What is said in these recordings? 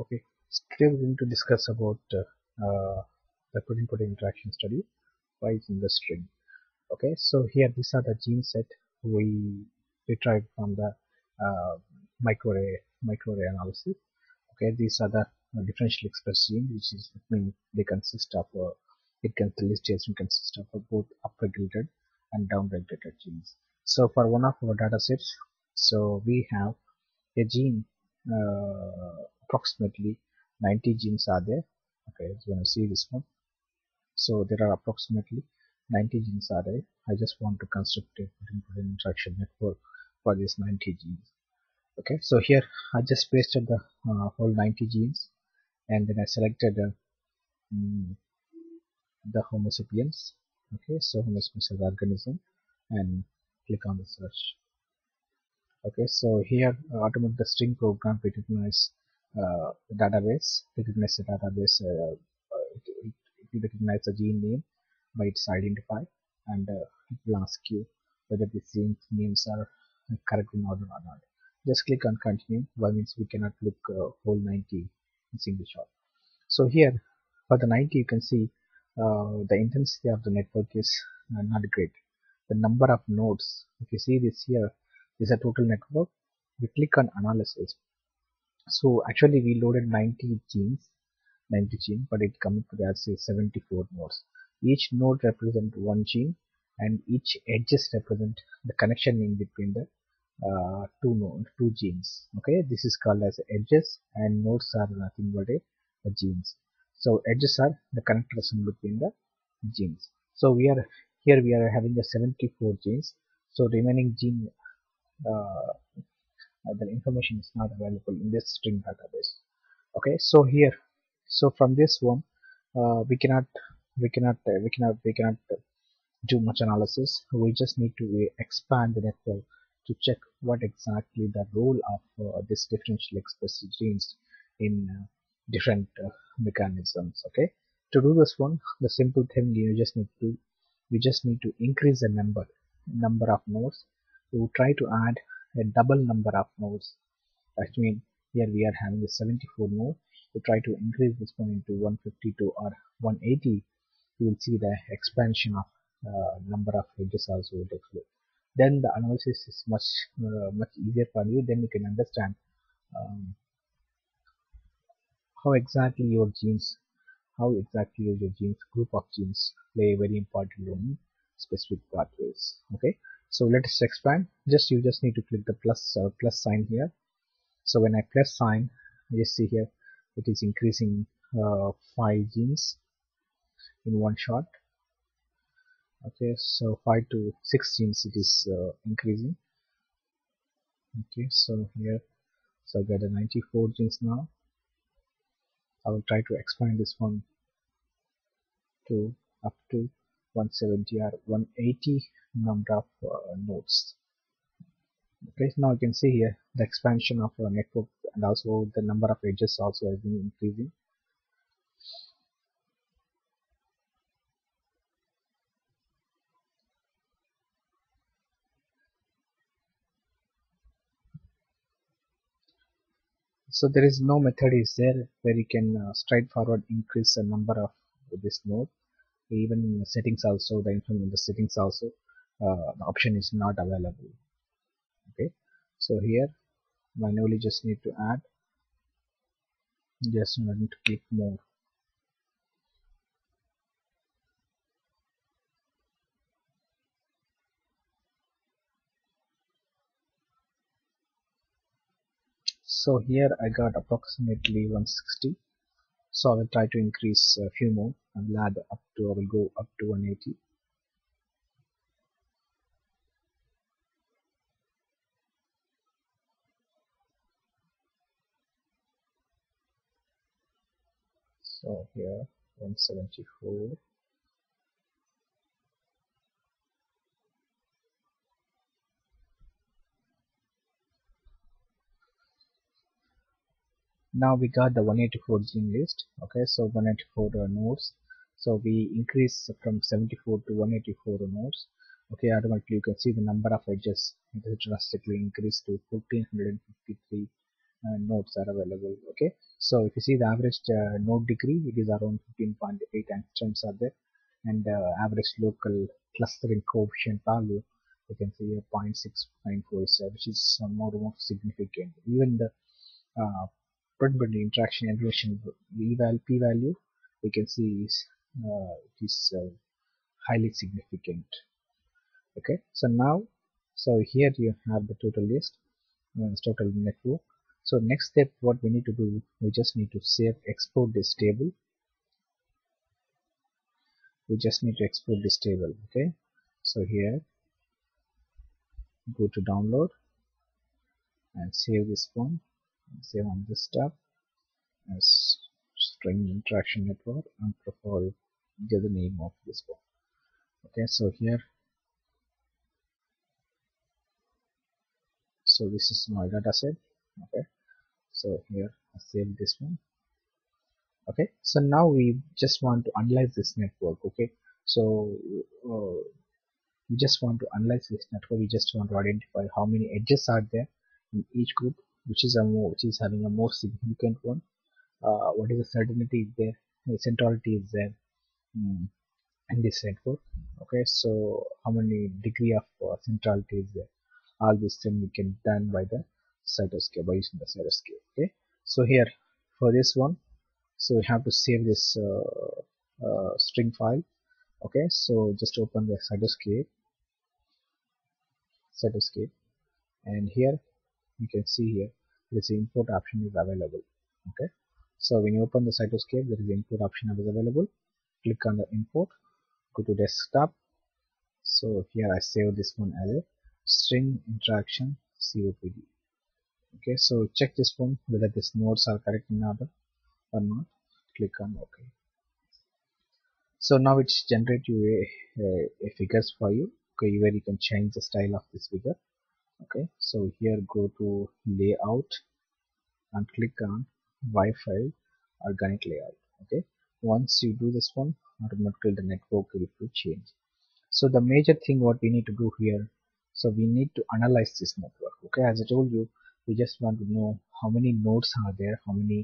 Okay, today we're going to discuss about uh, uh, the protein-protein interaction study by in the string. Okay, so here these are the gene set we retrieved from the uh, microarray microarray analysis. Okay, these are the uh, differentially expressed gene, which is mean they consist of uh, it can the list consists of uh, both upregulated and downregulated genes. So for one of our data sets, so we have a gene uh, approximately 90 genes are there. Okay so when I see this one so there are approximately 90 genes are there. I just want to construct a protein interaction network for these 90 genes. Okay so here I just pasted the uh, whole 90 genes and then I selected uh, mm, the Homo sapiens okay so Homo sapiens is organism and click on the search okay so here uh, automate the string program recognize uh, database recognize the database uh, uh, it, it, it recognize the gene name by its identifier and uh, it will ask you whether the gene names are correct in order or not. Just click on continue. Why means we cannot look uh, whole 90 in single shot. So here for the 90 you can see uh, the intensity of the network is uh, not great. The number of nodes if you see this here is a total network. We click on analysis. So actually we loaded 90 genes 90 gene but it comes to as say 74 nodes. Each node represent one gene and each edges represent the connection in between the uh, two node, two genes. Okay? This is called as edges and nodes are nothing but a, genes. So edges are the connectors in between the genes. So we are here we are having the 74 genes. So remaining gene the information is not available in this string database. Okay so here so from this one uh, we cannot we cannot uh, we cannot we cannot do much analysis. We just need to expand the network to check what exactly the role of uh, this differential expressed genes in uh, different uh, mechanisms okay? To do this one the simple thing you just need to we just need to increase the number number of nodes will try to add a double number of nodes. That means here we are having a 74 node. We try to increase this one into 152 or 180 you will see the expansion of uh, number of edges also will place. Then the analysis is much uh, much easier for you. Then you can understand um, how exactly your genes how exactly your genes group of genes play a very important role in specific pathways. Okay so let us expand. Just you just need to click the plus uh, plus sign here. So when I press sign you see here it is increasing uh, five genes in one shot. Okay so 5 to 6 genes it is uh, increasing. Okay so here so I got a 94 genes now. I will try to expand this one to up to 170 or 180 number of uh, nodes. Okay now you can see here the expansion of a network and also the number of edges also has been increasing. So there is no method is there where you can uh, straightforward increase the number of this node even in the settings also the information in the settings also uh, option is not available. Okay. So here manually just need to add. Just need to click more. So here I got approximately 160 so I will try to increase a few more I will add up to I will go up to 180 so here 174 now we got the 184 gene list. Okay so 184 uh, nodes. So we increase from 74 to 184 nodes. Okay automatically you can see the number of edges. It has drastically increased to 1453 uh, nodes are available okay? So if you see the average uh, node degree it is around 15.8 angstroms are there. And uh, average local clustering coefficient value you can see a 0.694 which is more more significant. Even the uh, probability interaction elevation p value we can see is uh, it is uh, highly significant okay? So now so here you have the total list uh, total network so next step what we need to do we just need to save export this table. We just need to export this table okay? So here go to download and save this one. Save on this tab as string interaction network and profile get the name of this one. Okay so here so this is my data set okay so here I save this one. Okay so now we just want to analyze this network okay? So uh, we just want to analyze this network. We just want to identify how many edges are there in each group which is a more which is having a more significant one. Uh, what is the certainty there? The centrality is there mm, in this network okay? So how many degree of uh, centrality is there? All this things we can done by the cytoscape by using the cytoscape okay? So here for this one so we have to save this uh, uh, string file okay? So just open the cytoscape cytoscape and here you can see here this import option is available okay? So when you open the cytoscape there is the import option is available. Click on the import go to desktop. So here I save this one as a string interaction COPD okay so check this one whether these nodes are correct in order or not. Click on ok. So now it's generate you a, a, a figures for you. Okay where you can change the style of this figure. Okay so here go to layout and click on yFiles organic layout. Okay once you do this one automatically the network will change so the major thing what we need to do here so we need to analyze this network. Okay as I told you we just want to know how many nodes are there how many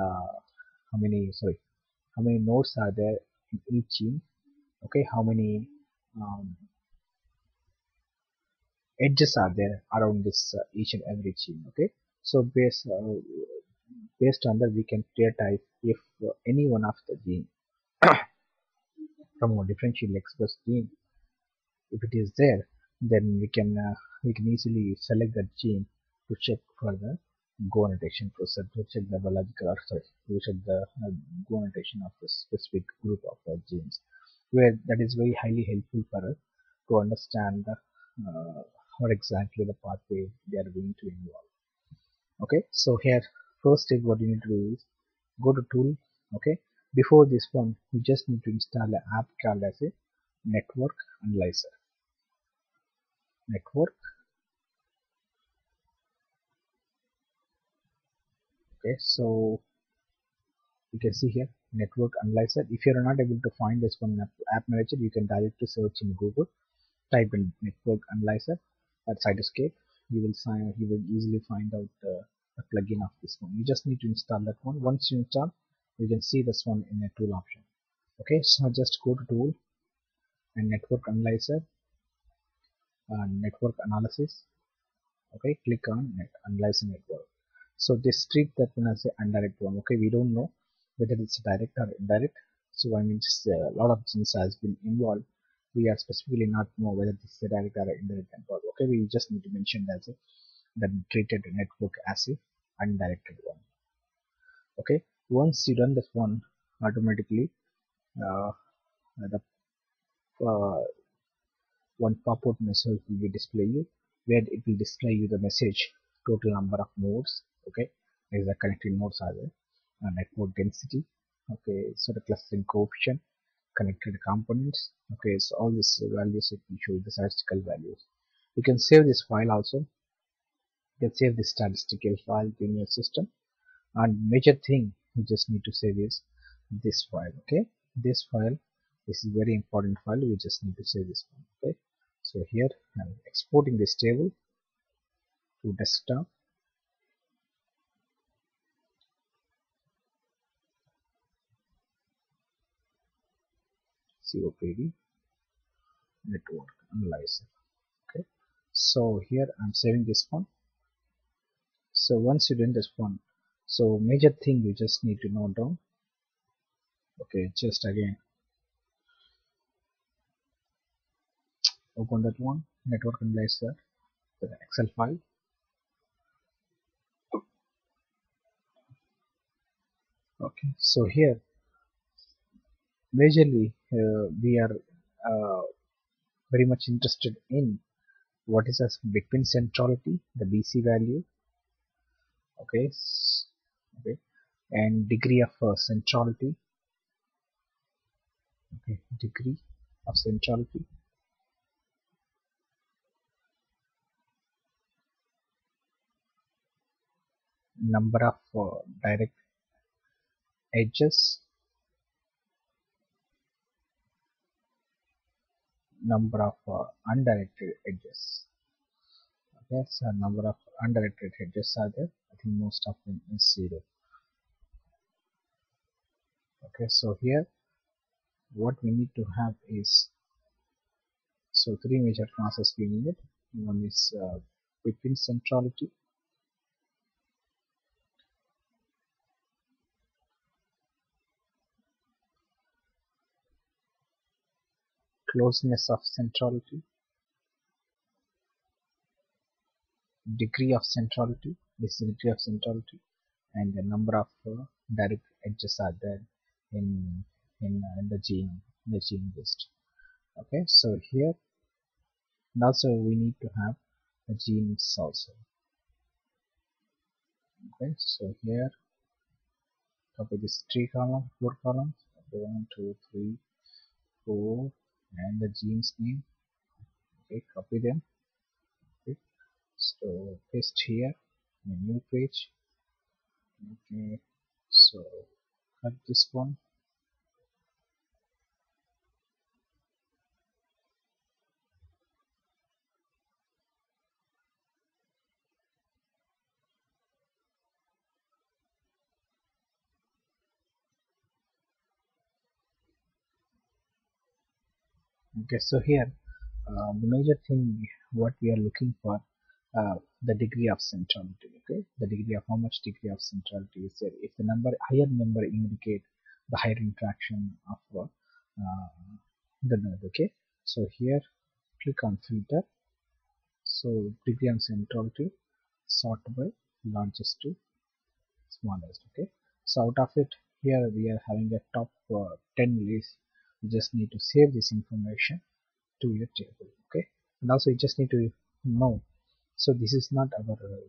uh, how many sorry how many nodes are there in each gene okay? How many um, edges are there around this uh, each and every gene okay? So based uh, based on that we can type if uh, any one of the gene from a differential express gene if it is there then we can uh, we can easily select that gene to check for the go annotation process to check the biological or sorry to check the uh, go annotation of the specific group of genes where that is very highly helpful for us to understand the, uh, what exactly the pathway they are going to involve. Okay so here first step what you need to do is go to tool okay? Before this one you just need to install an app called as a network analyzer. Network okay so you can see here network analyzer. If you are not able to find this one app manager you can directly search in google type in network analyzer at cytoscape. You will sign you will easily find out uh, a plugin of this one. You just need to install that one. Once you install you can see this one in a tool option. Okay so just go to tool and network analyzer uh, network analysis. Okay click on net analyze network so this treat that one as a indirect one okay we don't know whether it's direct or indirect. So I mean just, uh, a lot of things has been involved. We are specifically not know whether this is a direct or indirect involved okay? We just need to mention that a that treated network as a undirected one okay? Once you run this one automatically uh, the uh, one pop-out message will be display you where it will display you the message total number of nodes okay? Is the connected nodes are there? Uh, network density. Okay? So the clustering coefficient connected components. Okay? So all these values it will show the statistical values. You can save this file also. You can save this statistical file in your system. And major thing you just need to save is this file okay? This file this is very important file. We just need to save this one okay? So here I'm exporting this table to desktop COPD network analyzer. Okay. So here I'm saving this one. So once you done this one so major thing you just need to note down. Okay just again open that one network analyzer the excel file. Okay so here majorly we are uh, very much interested in what is a between centrality the BC value okay okay and degree of uh, centrality okay degree of centrality. Number of uh, direct edges number of uh, undirected edges. Okay so number of undirected edges are there. I think most of them is zero. Okay so here what we need to have is so three major classes we need. One is uh, between centrality closeness of centrality degree of centrality this is degree of centrality and the number of uh, direct edges are there in in, uh, in the gene the gene list. Okay so here and also we need to have the genes also. Okay so here copy this three column four columns one two three four and the genes name? Okay copy them. Okay so paste here a new page. Okay so cut this one okay so here uh, the major thing what we are looking for uh, the degree of centrality okay? The degree of how much degree of centrality is there? If the number higher number indicate the higher interaction of uh, the node okay? So here click on filter. So degree of centrality sort by largest to smallest okay? So out of it here we are having a top uh, 10 list you just need to save this information to your table okay? And also you just need to know. So this is not our uh,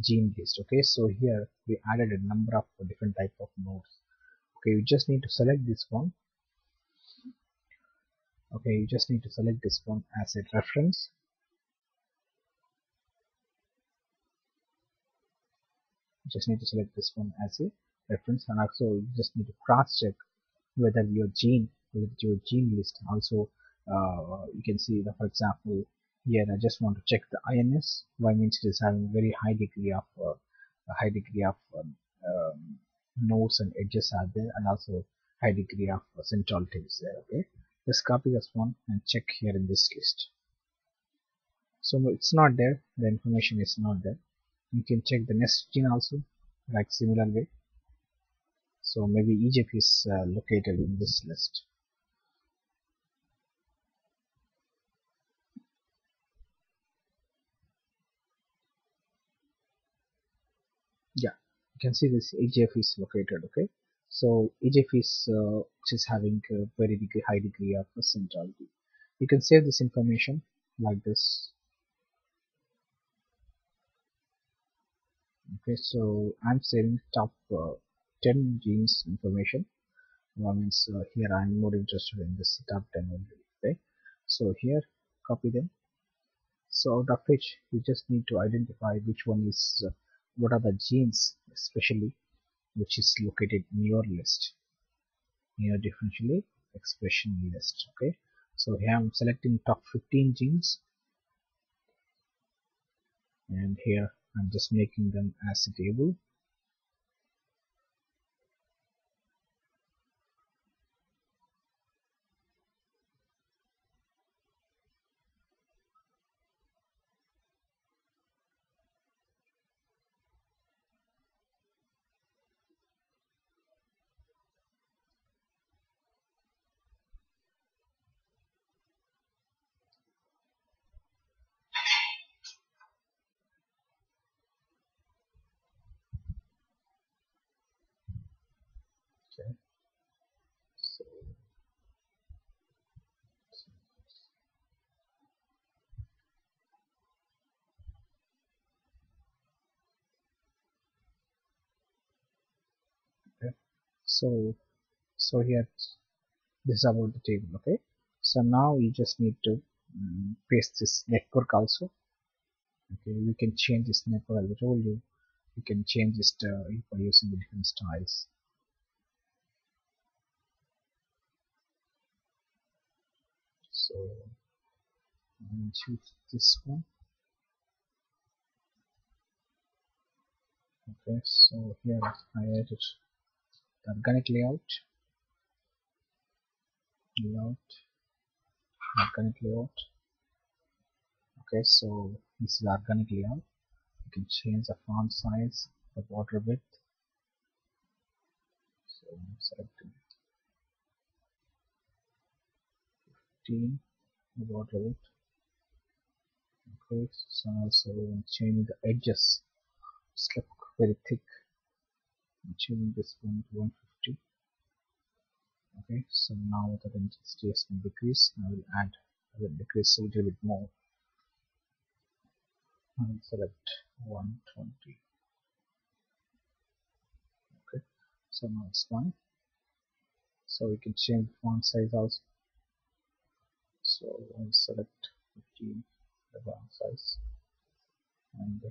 gene list okay? So here we added a number of different type of nodes okay? You just need to select this one okay? You just need to select this one as a reference. You just need to select this one as a reference and also you just need to cross check whether your gene with your gene list. Also uh, you can see that for example here I just want to check the INS why means it is having a very high degree of uh, high degree of um, um, nodes and edges are there and also high degree of uh, centrality is there okay? Let's copy this one and check here in this list. So it's not there. The information is not there. You can check the next gene also like similar way. So maybe EGF is uh, located in this list yeah you can see this EGF is located okay? So EGF is uh, which is having a very degree, high degree of centrality. You can save this information like this. Okay so I'm saving top uh, 10 genes information. That means uh, here I'm more interested in this top 10 only okay? So here copy them. So out of which you just need to identify which one is uh, what are the genes especially which is located in your list? In your differentially expression list okay? So here I'm selecting top 15 genes. And here I'm just making them as a table Okay. So okay. So so here this is about the table. Okay. So now you just need to um, paste this network also. Okay. We can change this network as I told you. we can change this uh, by using the different styles. So I'm going to choose this one. Okay so here I added the organic layout. Layout. Organic layout. Okay so this is organic layout. You can change the font size the border width. So I'm selecting 15 the border width okay so also change the edges. It's look very thick. I'm changing this one to 150 okay so now the density has been decreased I will add I will decrease a little bit more. I will select 120 okay so now it's fine. So we can change font size also so I select 15 the font size. And uh,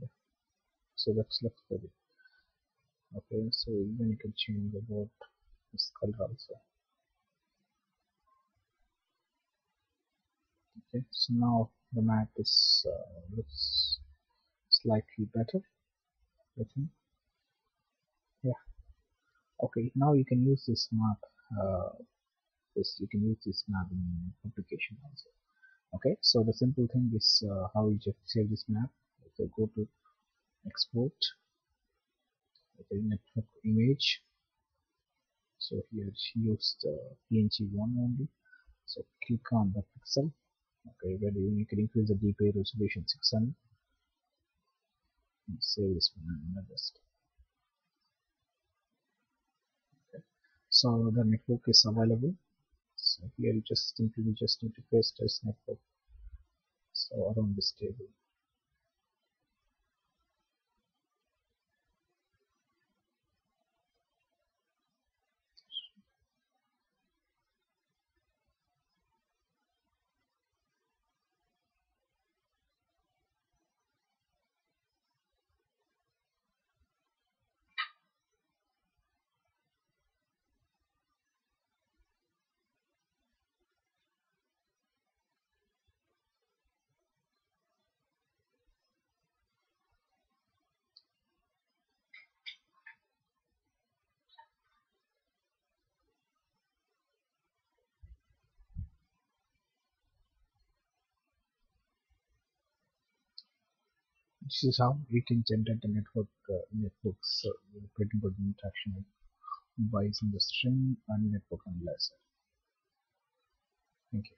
yeah. so that's looks good okay so even you can change about this color also. Okay so now the map is uh, looks slightly better I think. Yeah. Okay now you can use this map uh, this you can use this map in application also. Okay so the simple thing is uh, how you just save this map. So go to export okay network image so here she use the png one only. So click on the pixel. Okay where you can increase the dpi resolution 600 save this one and adjust okay so the network is available here just simply we just need to paste this network. So around this table this is how we can generate the network uh, networks uh, good interaction by using the string and network analyzer. Thank you